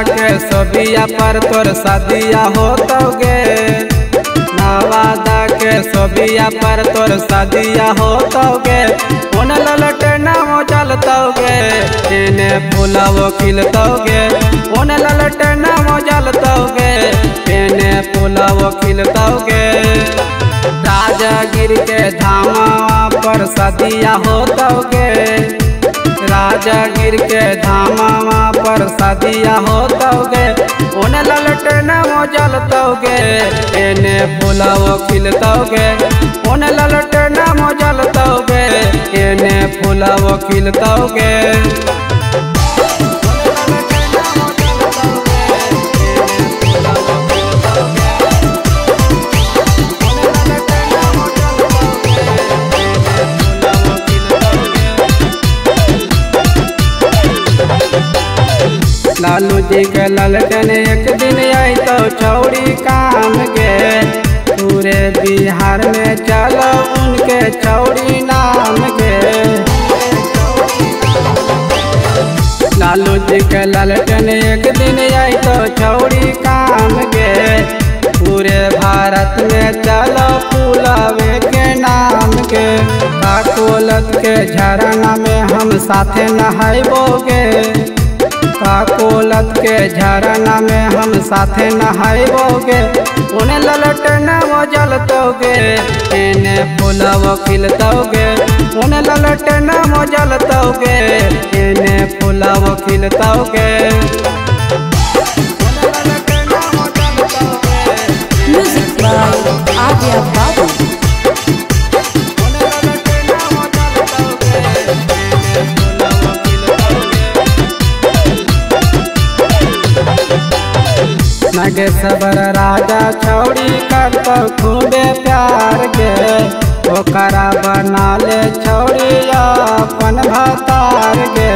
सोबिया पर तोर सदिया होतोगे। नवादा के सोबिया पर तोर सदिया होतोगे। उन ललटे नाम जलतोगे इने फूलवो खिलतोगे। उन ललटे नाम जलतोगे इने फूला वो खिल फूलवो खिलतोगे। राजगिर के धामा पर सदिया होतोगे राजगिर के धामा पर सदिया हो होतोगे उन ललटे नमो जलतोगे एने खिल खिलतोगे उन ललटे नमो जलतोगे एने खिल खिलतोगे लालू जी के ललटन एक दिन आई तो छौड़ी काम के। पूरे बिहार में चलो उनके छौड़ी नाम के। लालू जी के ललटन एक दिन आई तो छौड़ी काम के। पूरे भारत में चलो पुलावे के नाम के। काकोलत के झरना में हम साथे नहाइबोगे काकोलत के झरना में हम साथे नहाइबोगे उन्हें ललट नवो जलतोगे इन्हें फूलवो खिलतोगे उन्हें ललट नवो जलतोगे इन्हें फूलवो खिलतोगे नगेश्वर राजा छौड़ी कर तो खूबे प्यार गे ओकरा बना ले छौड़ी अपन भतार गे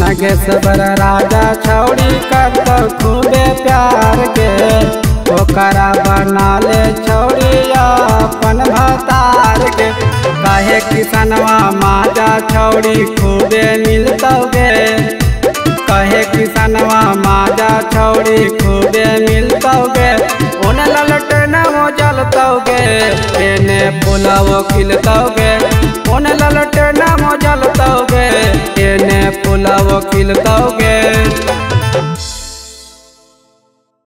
नगेश्वर राजा छौड़ी कर तो खूबे प्यार गे ओकरा बना ले छौड़ी अपन भतार गे काहे किसनवा माजा छौड़ी खूबे मिलतोगे। कहे किसनवा माजा छौड़ी खूबे मिल पौगे उन ललट जल तौगे। एने खिल तौगे। उन ललट जल तौगे। एने खिल खिलतोगे